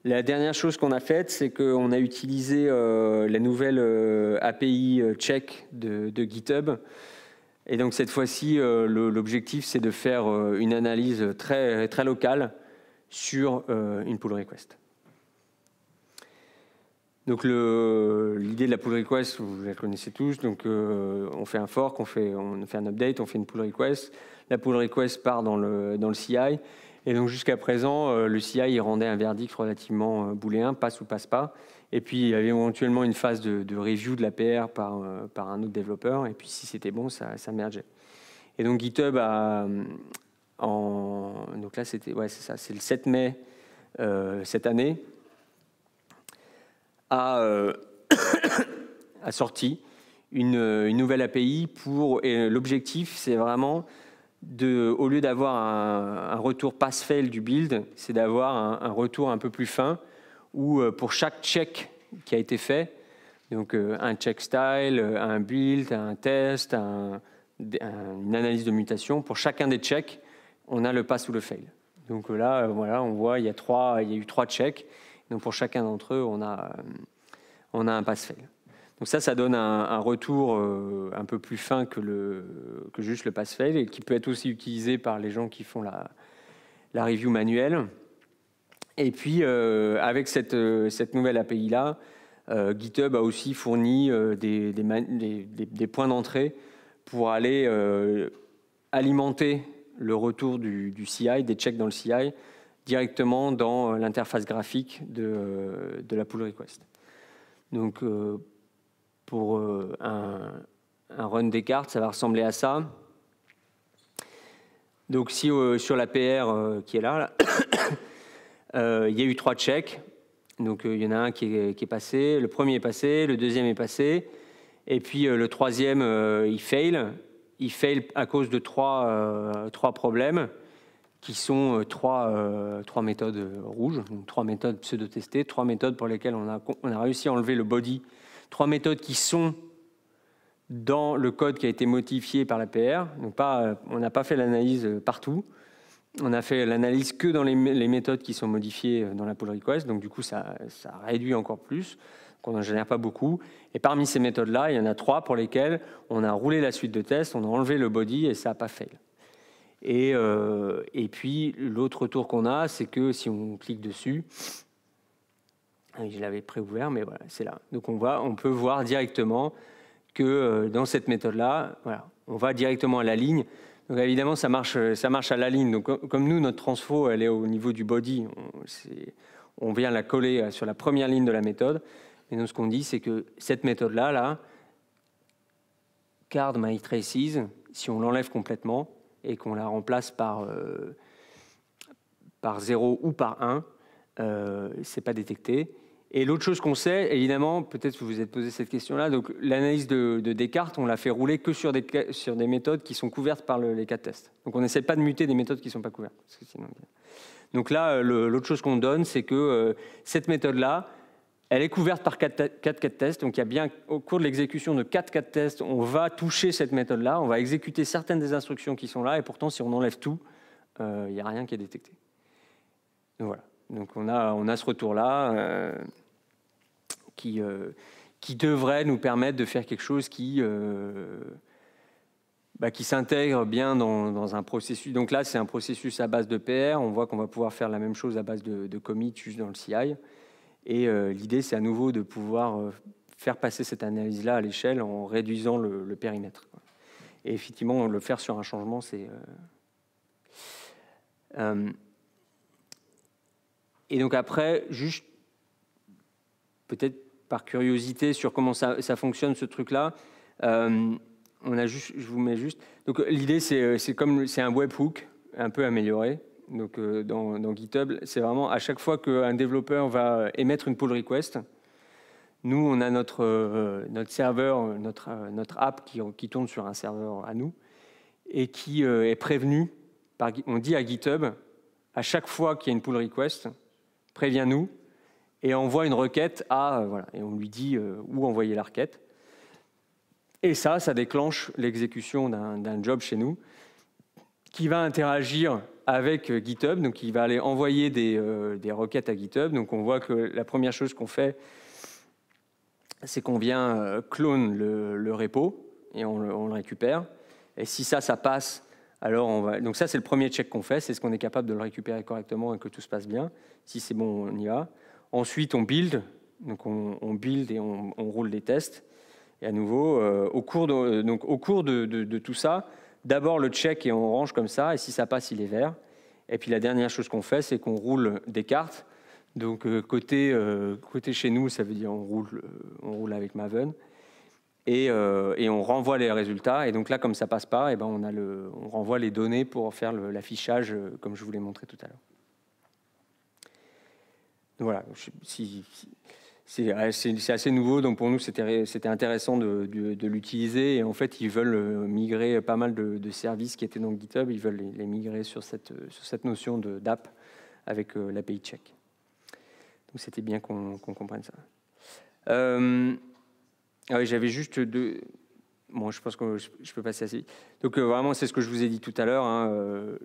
la dernière chose qu'on a faite, c'est qu'on a utilisé euh, la nouvelle euh, API euh, check de, GitHub. Et donc cette fois-ci, l'objectif, c'est de faire une analyse très, très locale sur une pull request. Donc l'idée de la pull request, vous la connaissez tous. Donc on fait un fork, on fait, un update, on fait une pull request. La pull request part dans le, CI. Et donc jusqu'à présent, euh, le CI rendait un verdict relativement euh, booléen, passe ou passe pas. Et puis il y avait éventuellement une phase de, review de la PR par, euh, un autre développeur. Et puis si c'était bon, ça, ça mergeait. Et donc GitHub a, en, donc là c'était, ouais c'est ça, c'est le 7 mai cette année, a, a sorti une, nouvelle API pour, et l'objectif c'est vraiment au lieu d'avoir un, retour pass-fail du build, c'est d'avoir un, retour un peu plus fin où euh, pour chaque check qui a été fait, donc euh, un check style, euh, un build, un test, une analyse de mutation, pour chacun des checks, on a le pass ou le fail. Donc là, voilà, on voit, il y a, trois, il y a eu trois checks. Donc pour chacun d'entre eux, on a, on a un pass-fail. Donc ça, ça donne un, retour euh, un peu plus fin que, le, que juste le pass-fail et qui peut être aussi utilisé par les gens qui font la, la review manuelle. Et puis, euh, avec cette, cette nouvelle API-là, euh, GitHub a aussi fourni des, des, points d'entrée pour aller alimenter le retour du, CI, des checks dans le CI, directement dans l'interface graphique de, de, la pull request. Donc, pour euh, un, run des cartes, ça va ressembler à ça. Donc si euh, sur la PR euh, qui est là, il y a eu trois checks. Donc il y en a un qui est, passé, le premier est passé, le deuxième est passé, et puis le troisième il fail. Il fail à cause de trois, trois problèmes qui sont trois, trois méthodes rouges, donc trois méthodes pseudo-testées, trois méthodes pour lesquelles on a, on a réussi à enlever le body trois méthodes qui sont dans le code qui a été modifié par la PR. Donc pas, on n'a pas fait l'analyse partout. On a fait l'analyse que dans les, méthodes qui sont modifiées dans la pull request. Donc du coup, ça, réduit encore plus. qu'on n'en génère pas beaucoup. Et parmi ces méthodes-là, il y en a trois pour lesquelles on a roulé la suite de tests, on a enlevé le body et ça n'a pas fail. Et, euh, et puis l'autre retour qu'on a, c'est que si on clique dessus, je l'avais préouvert, mais voilà, c'est là. Donc on, va, on peut voir directement que euh, dans cette méthode-là, voilà, on va directement à la ligne. Donc évidemment, ça marche, ça marche à la ligne. Donc comme nous, notre transfo, elle est au niveau du body, on, on vient la coller euh, sur la première ligne de la méthode. Et donc ce qu'on dit, c'est que cette méthode-là, là, card my traces, si on l'enlève complètement et qu'on la remplace par, euh, par 0 ou par 1, euh, c'est pas détecté. Et l'autre chose qu'on sait, évidemment, peut-être que vous vous êtes posé cette question-là, donc l'analyse de, Descartes, on l'a fait rouler que sur des, sur des méthodes qui sont couvertes par les cas de test. Donc on n'essaie pas de muter des méthodes qui ne sont pas couvertes. donc là, euh, l'autre chose qu'on donne, c'est que euh, cette méthode-là, elle est couverte par 4 cas de test. Donc il y a bien, au cours de l'exécution de 4 cas de test, on va toucher cette méthode-là, on va exécuter certaines des instructions qui sont là, et pourtant, si on enlève tout, euh, il n'y a rien qui est détecté. Donc voilà. On a, ce retour-là euh, qui, euh, qui devrait nous permettre de faire quelque chose qui, euh, bah, s'intègre bien dans, un processus. Donc là, c'est un processus à base de PR. On voit qu'on va pouvoir faire la même chose à base de, de commit juste dans le CI. Et l'idée, c'est à nouveau de pouvoir faire passer cette analyse-là à l'échelle en réduisant le, périmètre. Et effectivement, le faire sur un changement, c'est... Et donc après, juste peut-être par curiosité sur comment ça, fonctionne ce truc-là, euh, on a juste, je vous mets juste. Donc l'idée c'est comme c'est un webhook un peu amélioré. Donc euh, dans, GitHub, c'est vraiment à chaque fois qu'un développeur va émettre une pull request, nous on a notre euh, notre serveur, notre notre app qui, tourne sur un serveur à nous. et qui est prévenu. On dit à GitHub, à chaque fois qu'il y a une pull request, préviens-nous et envoie une requête à, voilà, et on lui dit où envoyer la requête. Et ça, ça déclenche l'exécution d'un job chez nous qui va interagir avec GitHub, donc il va aller envoyer des, des, requêtes à GitHub. Donc on voit que la première chose qu'on fait, c'est qu'on vient euh, clone le, repo et on le, récupère. Et si ça, ça passe, alors on va. Donc ça, c'est le premier check qu'on fait, c'est ce qu'on est capable de le récupérer correctement et que tout se passe bien. Si c'est bon, on y va. Ensuite, on build, donc on, build et on, roule des tests. Et à nouveau, euh, au cours donc au cours de, de tout ça, d'abord le check et on range comme ça. Et si ça passe, il est vert. Et puis la dernière chose qu'on fait, c'est qu'on roule des cartes donc euh, côté, euh, côté chez nous, ça veut dire on roule, euh, on roule avec Maven. Et, et, on renvoie les résultats. Et donc là, comme ça passe pas, et eh ben on, a le, on renvoie les données pour faire l'affichage, comme je vous l'ai montré tout à l'heure. Voilà, c'est assez nouveau, donc pour nous c'était intéressant de, l'utiliser. Et en fait, ils veulent migrer pas mal de, services qui étaient dans GitHub, ils veulent les, migrer sur cette, sur cette notion d'app avec l'API check. Donc c'était bien qu'on comprenne ça. Euh, ah J'avais juste deux. Bon, je pense que je, peux passer assez Donc euh, vraiment, c'est ce que je vous ai dit tout à l'heure. Hein, euh,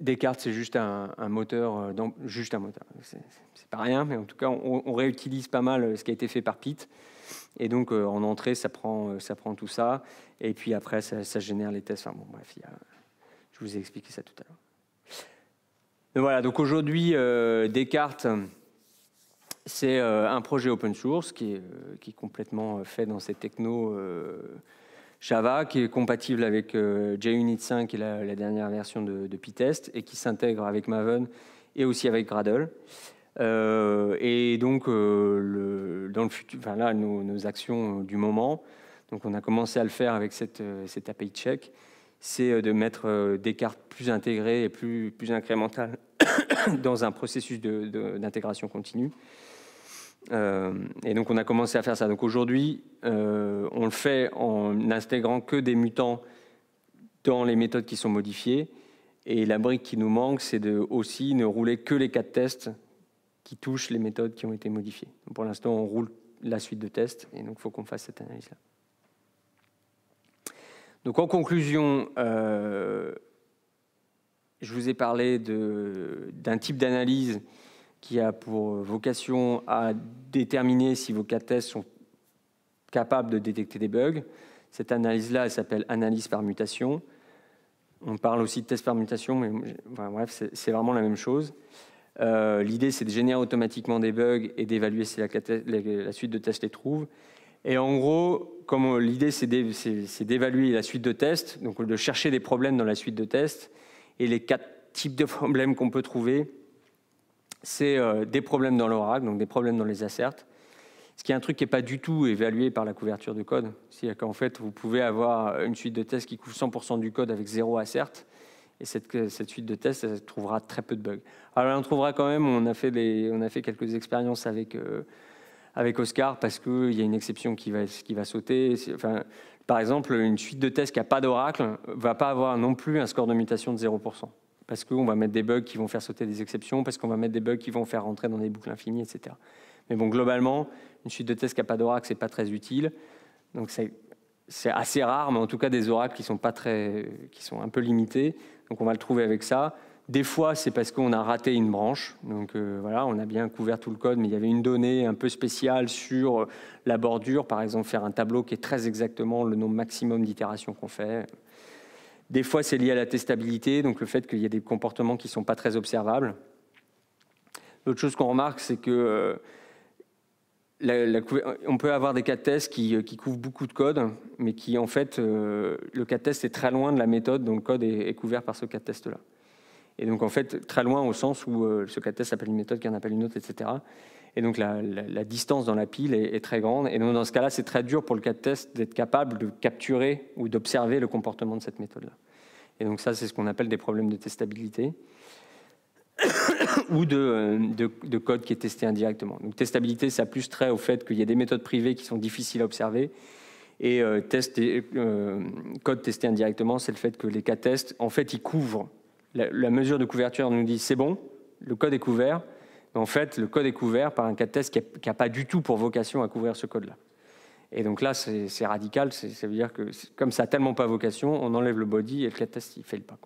Descartes, c'est juste un, moteur, euh, juste un moteur. C'est pas rien, mais en tout cas, on, réutilise pas mal ce qui a été fait par Pete. Et donc, en entrée, ça prend, ça prend tout ça. Et puis après, ça, génère les tests. Enfin bon, bref, je vous ai expliqué ça tout à l'heure. Voilà, donc aujourd'hui, Descartes c'est euh, un projet open source qui est, euh, complètement euh, fait dans ces technos Java, qui est compatible avec JUnit 5, qui est la, dernière version de, de Pytest, et qui s'intègre avec Maven et aussi avec Gradle. et donc, le, dans le futur, là, nos, actions du moment, donc on a commencé à le faire avec cette, cette API check, c'est de mettre des cartes plus intégrées et plus, plus incrémentales dans un processus d'intégration continue. Euh, et donc on a commencé à faire ça. Donc aujourd'hui, euh, on le fait en n'intégrant que des mutants dans les méthodes qui sont modifiées. Et la brique qui nous manque, c'est de aussi ne rouler que les cas de tests qui touchent les méthodes qui ont été modifiées. pour l'instant, on roule la suite de tests, et donc il faut qu'on fasse cette analyse-là. Donc en conclusion, euh, je vous ai parlé d'un type d'analyse qui a pour vocation à déterminer si vos cas tests sont capables de détecter des bugs. Cette analyse-là, elle s'appelle analyse par mutation. On parle aussi de test par mutation, mais bref, c'est vraiment la même chose. Euh, l'idée, c'est de générer automatiquement des bugs et d'évaluer si la, suite de tests les trouve. Et en gros, comme l'idée, c'est d'évaluer la suite de tests, donc de chercher des problèmes dans la suite de tests, et les quatre types de problèmes qu'on peut trouver, c'est euh, des problèmes dans l'oracle, donc des problèmes dans les asserts. Ce qui est un truc qui n'est pas du tout évalué par la couverture de code. C'est-à-dire qu'en fait, vous pouvez avoir une suite de tests qui couvre 100% du code avec zéro assert, et cette, suite de tests elle trouvera très peu de bugs. Alors on trouvera quand même, on a fait, quelques expériences avec, euh, Oscar, parce qu'il y a une exception qui va, sauter. Par exemple, une suite de tests qui n'a pas d'oracle ne va pas avoir non plus un score de mutation de 0% parce qu'on va mettre des bugs qui vont faire sauter des exceptions, parce qu'on va mettre des bugs qui vont faire rentrer dans des boucles infinies, etc. Mais bon, globalement, une suite de tests qui n'a pas d'oracle, ce n'est pas très utile. Donc c'est assez rare, mais en tout cas des oracles qui sont, pas très, qui sont un peu limités. Donc on va le trouver avec ça. Des fois, c'est parce qu'on a raté une branche. Donc euh, voilà, on a bien couvert tout le code, mais il y avait une donnée un peu spéciale sur la bordure. Par exemple, faire un tableau qui est très exactement le nombre maximum d'itérations qu'on fait. Des fois, c'est lié à la testabilité, donc le fait qu'il y ait des comportements qui ne sont pas très observables. L'autre chose qu'on remarque, c'est que euh, on peut avoir des cas de test qui, euh, couvrent beaucoup de code, mais qui en fait, euh, le cas de test est très loin de la méthode dont le code est, couvert par ce cas de test-là. Et donc en fait, très loin au sens où ce cas de test appelle une méthode qui en appelle une autre, etc. Et donc la, distance dans la pile est, très grande. Et donc dans ce cas-là, c'est très dur pour le cas de test d'être capable de capturer ou d'observer le comportement de cette méthode-là. Et donc ça, c'est ce qu'on appelle des problèmes de testabilité ou de, de, code qui est testé indirectement. Donc testabilité, ça plus trait au fait qu'il y a des méthodes privées qui sont difficiles à observer Et test code testé indirectement, c'est le fait que les cas tests, en fait, ils couvrent. La, mesure de couverture nous dit c'est bon, le code est couvert. En fait, le code est couvert par un cas de test qui n'a pas du tout pour vocation à couvrir ce code-là. Et donc là, c'est radical. Ça veut dire que comme ça n'a tellement pas vocation, on enlève le body et le cas de test, il fait le pas.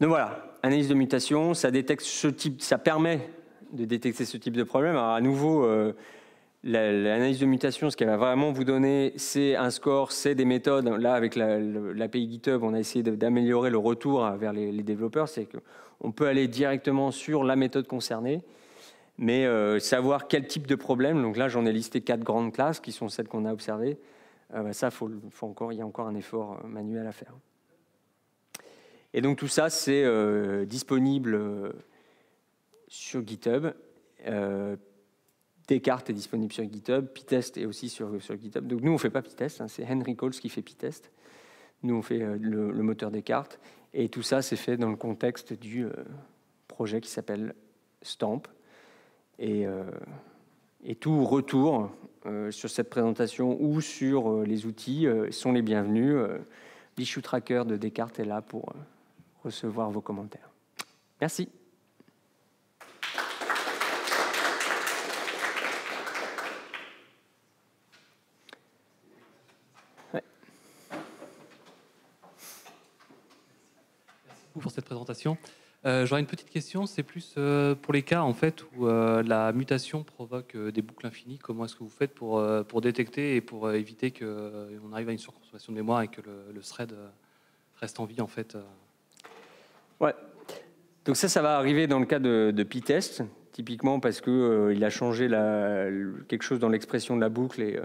Donc voilà, analyse de mutation, ça détecte ce type, ça permet de détecter ce type de problème. Alors à nouveau, euh, l'analyse de mutation, ce qu'elle va vraiment vous donner, c'est un score, c'est des méthodes. Là, avec l'API GitHub, on a essayé d'améliorer le retour vers les, développeurs. C'est qu'on peut aller directement sur la méthode concernée, mais euh, savoir quel type de problème. Donc là, j'en ai listé quatre grandes classes qui sont celles qu'on a observées. Euh, bah, ça, faut, encore, il y a encore un effort manuel à faire. Et donc tout ça, c'est euh, disponible euh, sur GitHub. Euh, Descartes est disponible sur GitHub, Pitest est aussi sur, sur GitHub. Donc nous, on ne fait pas Pitest, hein, c'est Henry Coles qui fait Pitest. Nous, on fait le, moteur Descartes. Et tout ça, c'est fait dans le contexte du projet qui s'appelle Stamp. Et, et tout retour sur cette présentation ou sur les outils sont les bienvenus. L'issue tracker de Descartes est là pour recevoir vos commentaires. Merci. Pour cette présentation. Euh, J'aurais une petite question, c'est plus euh, pour les cas en fait où euh, la mutation provoque euh, des boucles infinies. Comment est-ce que vous faites pour, pour détecter et pour éviter qu'on arrive à une surconsommation de mémoire et que le, le thread reste en vie en fait Ouais. Donc ça, ça va arriver dans le cas de, de P-test, typiquement parce qu'il euh, il a changé la, quelque chose dans l'expression de la boucle et,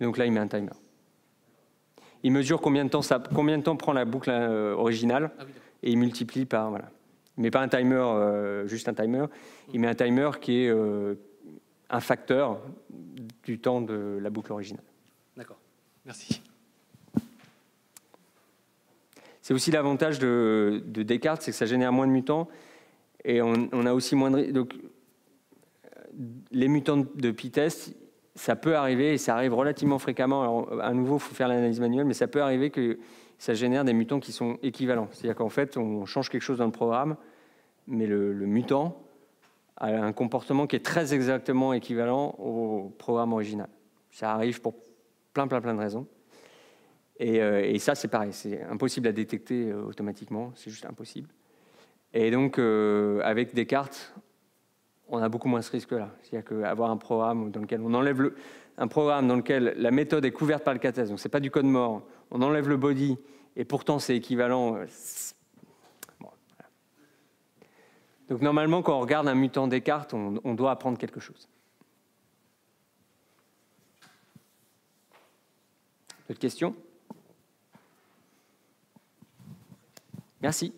donc là, il met un timer. Il mesure combien de temps, ça, combien de temps prend la boucle originale ah et il multiplie par... Voilà. Il met pas un timer, juste un timer, il met un timer qui est un facteur du temps de la boucle originale. D'accord, merci. C'est aussi l'avantage de, Descartes, c'est que ça génère moins de mutants. Et on, a aussi moins de... Donc, les mutants de p-test, ça peut arriver, et ça arrive relativement fréquemment. Alors, à nouveau, il faut faire l'analyse manuelle, mais ça peut arriver que ça génère des mutants qui sont équivalents. C'est-à-dire qu'en fait, on change quelque chose dans le programme, mais le, mutant a un comportement qui est très exactement équivalent au programme original. Ça arrive pour plein, plein, plein de raisons. Euh, et, ça, c'est pareil, c'est impossible à détecter euh, automatiquement, c'est juste impossible. Et donc, euh, avec Descartes, on a beaucoup moins ce risque-là. C'est-à-dire qu'avoir un programme dans lequel on enlève le, un programme dans lequel la méthode est couverte par le cathèse, donc c'est pas du code mort, on enlève le body, et pourtant c'est équivalent. Euh, Donc normalement, quand on regarde un mutant Descartes, on, on doit apprendre quelque chose. D'autres questions? Merci.